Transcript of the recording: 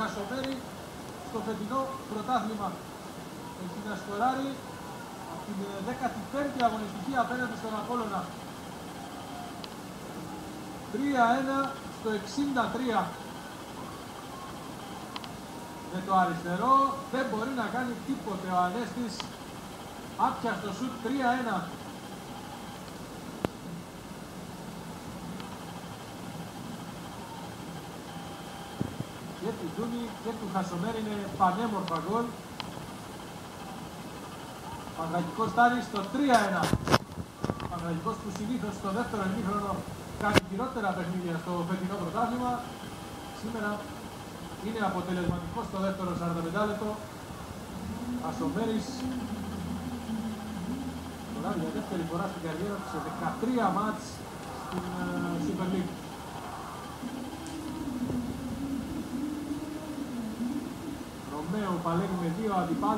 Χασομέρη στο φετινό πρωτάθλημα. Έχει να σκοράρει από την 15η αγωνιστική απέναντι στον Απόλλωνα. 3-1 στο 63. Με το αριστερό δεν μπορεί να κάνει τίποτε ο Ανέστης. Άπιαστο σουτ 3-1. Και του Ντούνι και του Χασομέρη είναι πανέμορφα γκολ. Παναγικός φτάνει στο 3-1. Παναγικός που συνήθως στο δεύτερο ημίχρονο κάνει χειρότερα παιχνίδια στο φετινό πρωτάθλημα. Σήμερα είναι αποτελεσματικός στο δεύτερο 45 λεπτό. Ασομέρης τώρα για δεύτερη φορά στην καριέρα του σε 13 μάτς στην uh, Super League. o e Dio a Padova